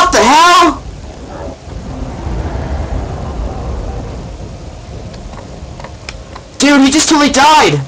What the hell? Dude, he just totally died.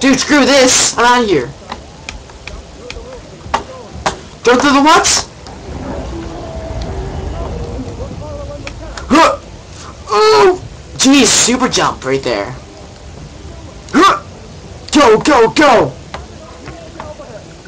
Dude, screw this. I'm out of here. Go through the what? Huh. Oh! Jeez, super jump right there. Huh. Go, go, go!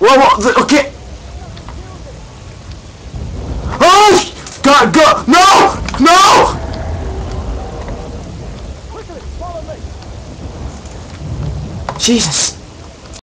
Whoa, whoa, okay. Oh! God, go! No! No! Jesus.